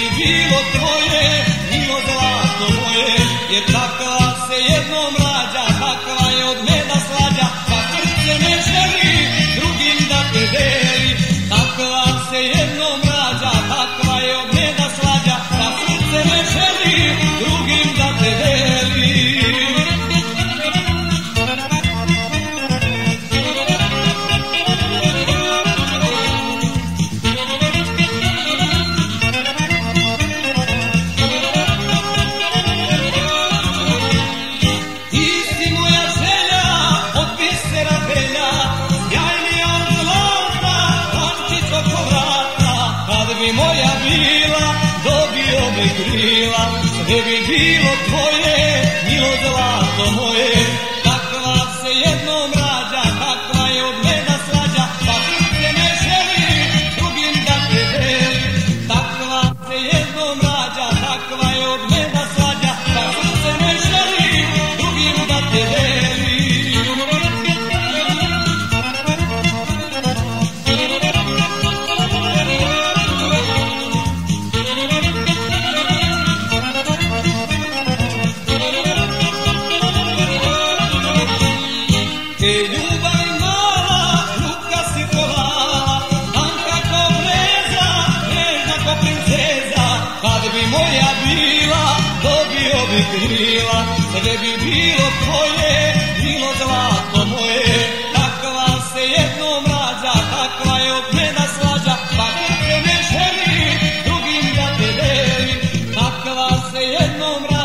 bi bilo tvoje, bilo zlato moje, jer taka se jednom rađa. Krila, sve bi bilo tvoje, milo zlato moje. Takva se jednom rađa, takva je od meda slađa, pa srce ne želi drugim da te deli. Takva se jednom rađa, takva je od meda bila, dobio bi krila, sve bi bilo tvoje, bilo zlato moje. Takva se jednom rađa, takva je od meda slađa, pa srce ne želi drugim da te deli. Takva se jednom rađa,